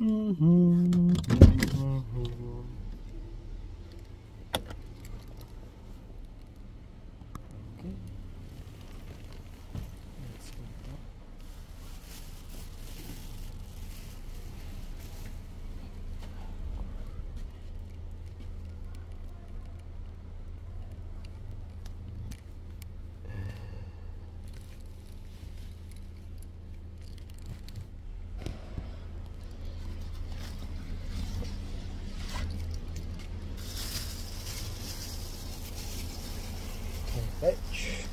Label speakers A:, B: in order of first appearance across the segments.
A: Okay. Fetch.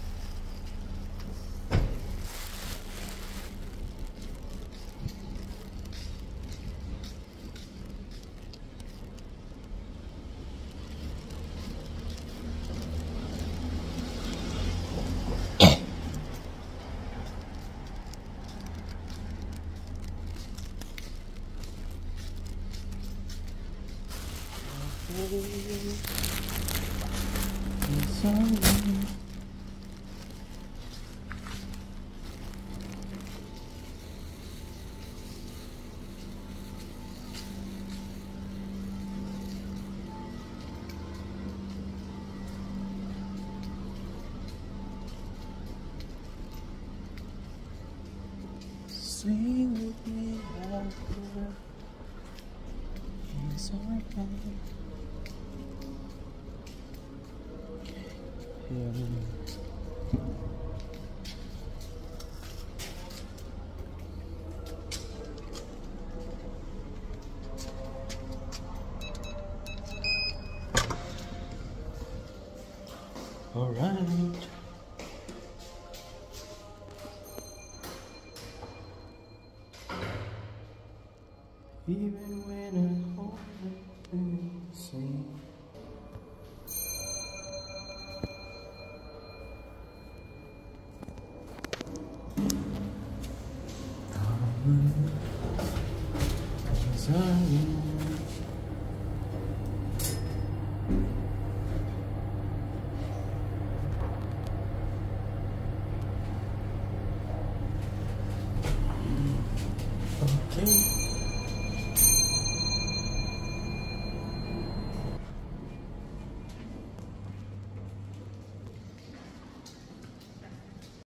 A: It's alright. Sing with me. Yeah. All right. Even when I hold it and sing. I am